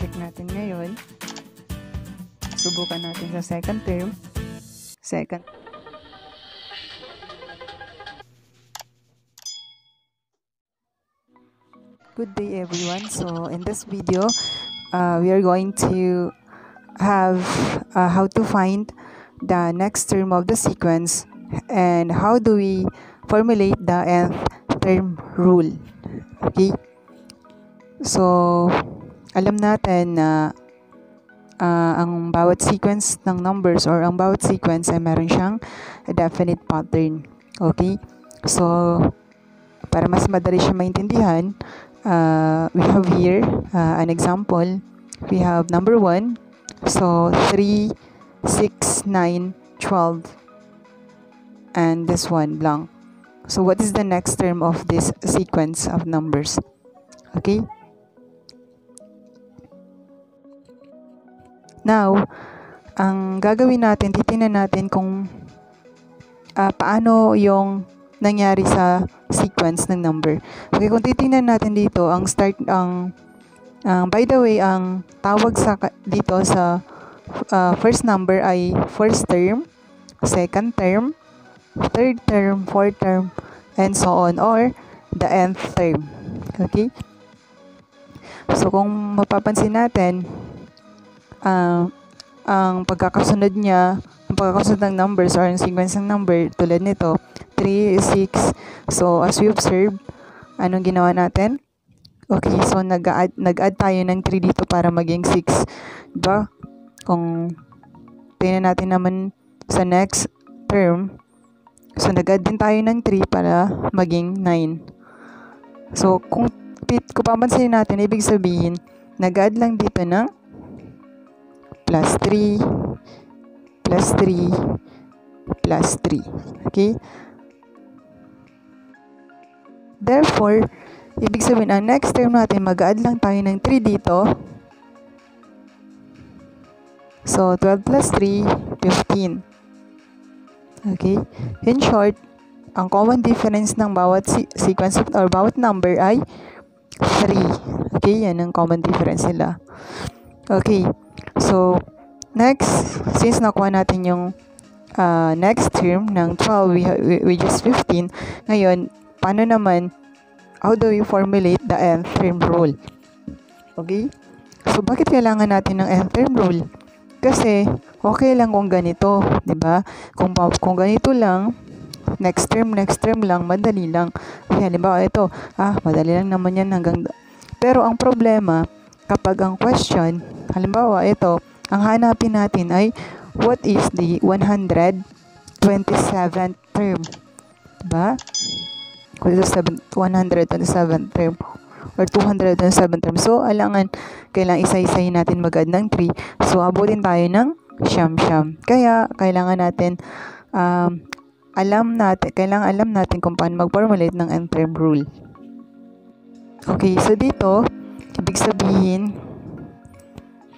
check natin ngayon. Subukan natin sa second term. Second. Good day everyone. So in this video, uh, we are going to have uh, how to find the next term of the sequence and how do we formulate the nth term rule. Okay? So, alam natin na uh, ang bawat sequence ng numbers or ang bawat sequence ay meron siyang definite pattern. Okay? So, para mas madali siya maintindihan, uh, we have here uh, an example. We have number 1. So, 3, 6, 9, 12. And this one, blank. So, what is the next term of this sequence of numbers? Okay? Now, ang gagawin natin, titingnan natin kung uh, paano yung nangyari sa sequence ng number. Okay, kung titingnan natin dito, ang start, ang, uh, by the way, ang tawag sa dito sa uh, first number ay first term, second term, third term, fourth term, and so on, or the nth term. Okay? So, kung mapapansin natin, uh, ang pagkakasunod niya, ang pagkakasunod ng numbers or ang sequence ng number tulad nito, 3, 6. So, as we observe, anong ginawa natin? Okay, so nag-add, nag-add tayo ng 3 dito para maging 6. Diba? Kung tingnan natin naman sa next term, so nag-add din tayo ng 3 para maging 9. So, kung, kung papansin natin, ibig sabihin, nag-add lang dito ng plus 3, plus 3, plus 3. Okay? Therefore, ibig sabihin, ang next term natin, mag-add lang tayo ng 3 dito. So, 12 plus 3, 15. Okay? In short, ang common difference ng bawat si- sequence or bawat number ay 3. Okay? Yan ang common difference nila. Okay. So, next, since nakuha natin yung uh, next term ng 12, we, which is 15, ngayon, paano naman, how do we formulate the nth term rule? Okay? So, bakit kailangan natin ng nth term rule? Kasi, okay lang kung ganito, di ba? Kung, kung ganito lang, next term, next term lang, madali lang. Okay, halimbawa ito, ah, madali lang naman yan hanggang... Pero ang problema, kapag ang question, halimbawa ito, ang hanapin natin ay what is the 127th term? Diba? What is the 127th term? Or 227 term. So, alangan, kailangan isa-isahin natin mag ng 3. So, abutin tayo ng siyam-siyam. Kaya, kailangan natin, um, alam natin, kailangan alam natin kung paano mag-formulate ng n-term rule. Okay, so dito, ibig sabihin,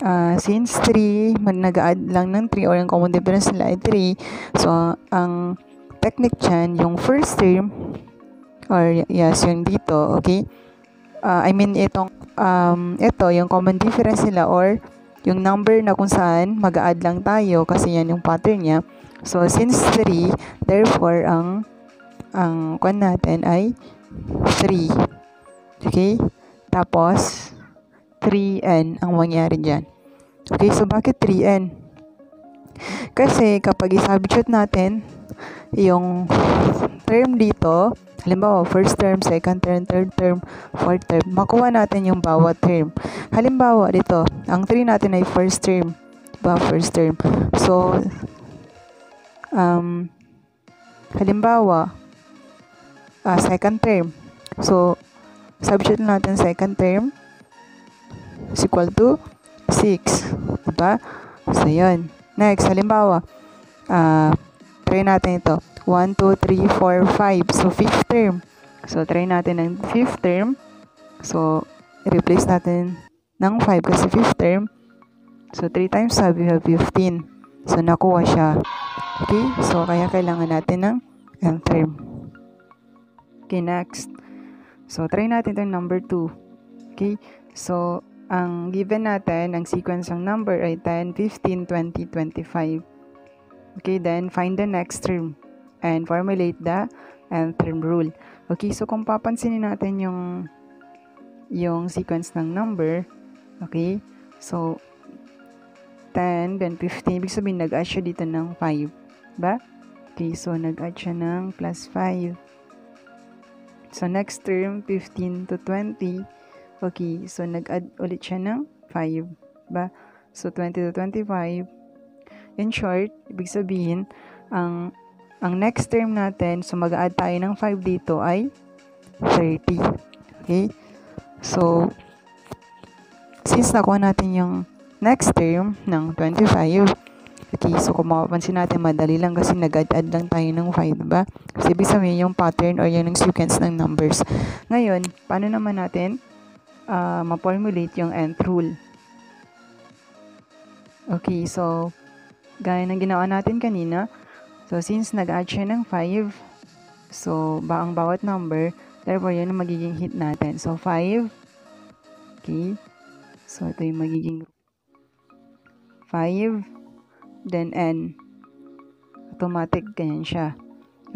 uh, since 3, nag-add lang ng 3 or yung common difference nila ay 3, so, ang technique dyan, yung first term, or yes, yung dito, okay, uh, I mean, itong, um, ito, yung common difference nila or yung number na kung saan mag-add lang tayo kasi yan yung pattern niya. So, since 3, therefore, ang ang kwan natin ay 3. Okay? Tapos, 3n ang mangyari dyan. Okay, so bakit 3n? Kasi kapag isubstitute natin yung term dito, halimbawa first term, second term, third term, fourth term, makuha natin yung bawat term. Halimbawa dito, ang 3 natin ay first term. Diba? First term. So, um, halimbawa, uh, second term. So, substitute natin second term is equal to 6. Diba? So, yun. Next, halimbawa, uh, try natin ito. 1, 2, 3, 4, 5. So, fifth term. So, try natin ng fifth term. So, replace natin ng 5 kasi fifth term. So, 3 times 5, we have 15. So, nakuha siya. Okay? So, kaya kailangan natin ng nth term. Okay, next. So, try natin itong number 2. Okay? So, ang given natin, ang sequence ng number ay 10, 15, 20, 25. Okay, then find the next term and formulate the nth term rule. Okay, so kung papansinin natin yung yung sequence ng number, okay, so 10, then 15, ibig sabihin nag-add siya dito ng 5, ba? Okay, so nag-add siya ng plus 5. So next term, 15 to 20, Okay, so nag-add ulit siya ng 5, ba? So 20 to 25. In short, ibig sabihin, ang ang next term natin, so mag-add tayo ng 5 dito ay 30. Okay? So, since nakuha natin yung next term ng 25, okay, so kung mapapansin natin, madali lang kasi nag-add-add lang tayo ng 5, ba? Kasi ibig sabihin yung pattern or yung sequence ng numbers. Ngayon, paano naman natin uh, ma-formulate yung nth rule. Okay, so, gaya ng ginawa natin kanina, so since nag-add siya ng 5, so, ba ang bawat number, therefore, yun ang magiging hit natin. So, 5, okay, so ito yung magiging 5, then n. Automatic, ganyan siya.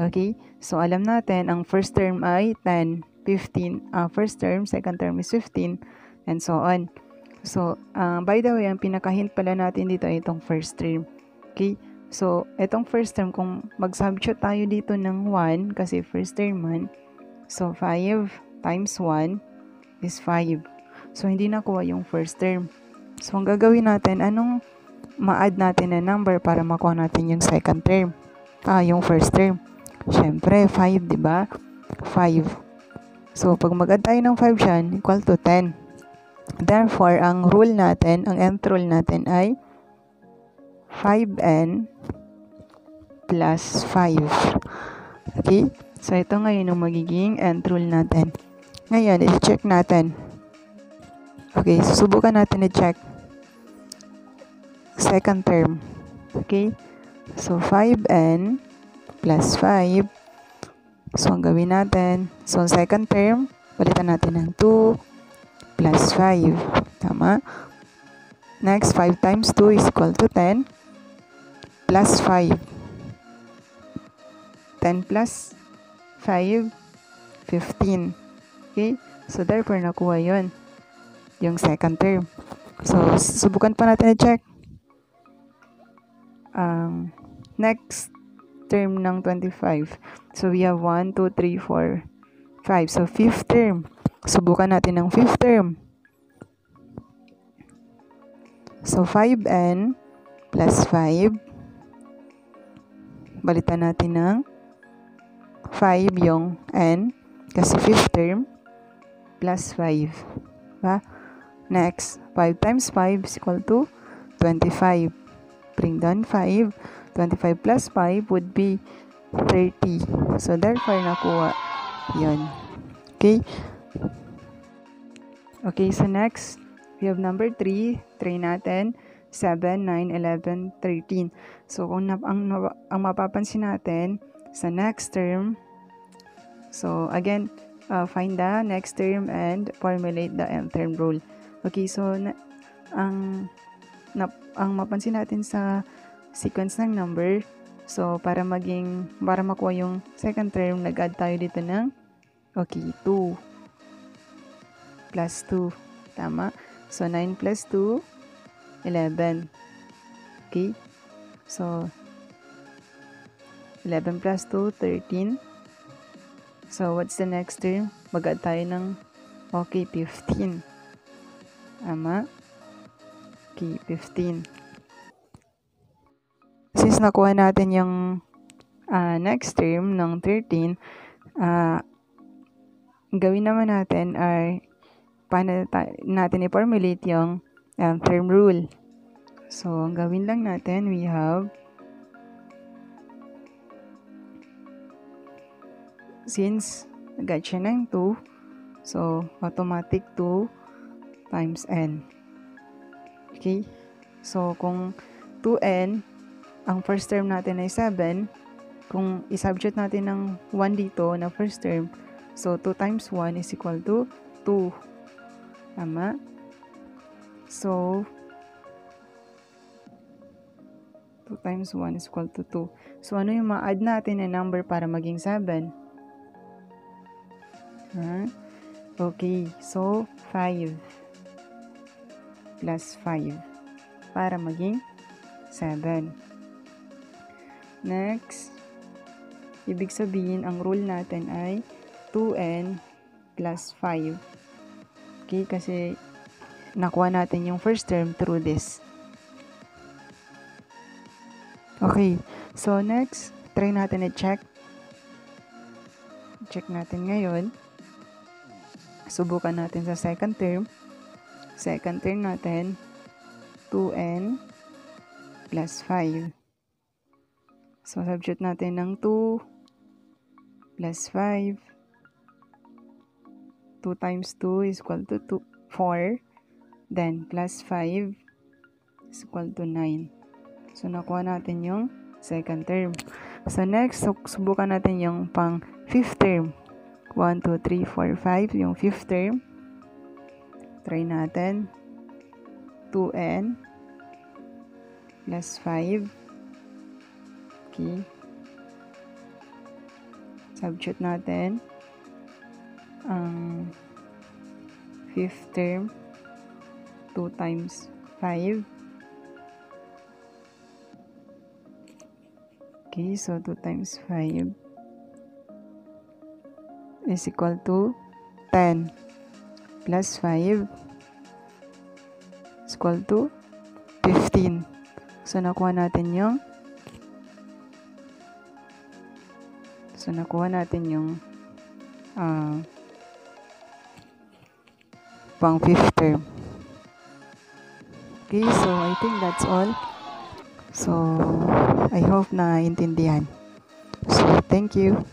Okay, so alam natin, ang first term ay 10. 15, uh, first term, second term is 15, and so on. So, uh, by the way, ang pinaka-hint pala natin dito ay itong first term. Okay? So, itong first term, kung mag-substitute tayo dito ng 1, kasi first term man, so 5 times 1 is 5. So, hindi nakuha yung first term. So, ang gagawin natin, anong ma-add natin na number para makuha natin yung second term? Ah, yung first term. Siyempre, 5, di ba? 5. So, pag mag-add tayo ng 5 dyan, equal to 10. Therefore, ang rule natin, ang nth rule natin ay 5n plus 5. Okay? So, ito ngayon ang magiging nth rule natin. Ngayon, i-check natin. Okay, susubukan natin i-check. Second term. Okay? So, 5n plus 5 So, ang gawin natin, so second term, palitan natin ng 2 plus 5. Tama? Next, 5 times 2 is equal to 10 plus 5. 10 plus 5, 15. Okay? So, therefore, nakuha yon yung second term. So, subukan pa natin i-check. Um, next, term ng 25. So, we have 1, 2, 3, 4, 5. So, fifth term. Subukan natin ng fifth term. So, 5n plus 5. Balitan natin ng 5 yung n. Kasi fifth term plus 5. Diba? Next, 5 times 5 is equal to 25. Bring down 5. 25 plus 5 would be 30. So, therefore, nakuha yon Okay? Okay, so next, we have number 3. Try natin. 7, 9, 11, 13. So, kung ang, ang mapapansin natin sa next term, so, again, uh, find the next term and formulate the nth term rule. Okay, so, na, ang, na, ang mapansin natin sa sequence ng number. So, para maging, para makuha yung second term, nag-add tayo dito ng, okay, 2 plus 2. Tama? So, 9 plus 2, 11. Okay? So, 11 plus 2, 13. So, what's the next term? Mag-add tayo ng, okay, 15. Tama? Okay, 15 since nakuha natin yung uh, next term ng 13, uh, ah, gawin naman natin ay paano natin i-formulate yung um, term rule. So, ang gawin lang natin, we have since nag siya ng 2, so, automatic 2 times n. Okay? So, kung 2n ang first term natin ay 7, kung isubstitute natin ng 1 dito na first term, so 2 times 1 is equal to 2. Tama? So, 2 times 1 is equal to 2. So, ano yung ma-add natin na number para maging 7? Huh? Okay, so 5 plus 5 para maging 7. Next, ibig sabihin ang rule natin ay 2n plus 5. Okay, kasi nakuha natin yung first term through this. Okay, so next, try natin i-check. Check natin ngayon. Subukan natin sa second term. Second term natin, 2n plus 5. So, substitute natin ng 2 plus 5. 2 times 2 is equal to 2, 4. Then, plus 5 is equal to 9. So, nakuha natin yung second term. So, next, subukan natin yung pang fifth term. 1, 2, 3, 4, 5. Yung fifth term. Try natin. 2n plus 5. Okay. Substitute natin ang fifth term. 2 times 5. Okay, so 2 times 5 is equal to 10 plus 5 is equal to 15. So, nakuha natin yung So, nakuha natin yung uh, pang fifth term. Okay, so I think that's all. So, I hope na intindihan. So, thank you.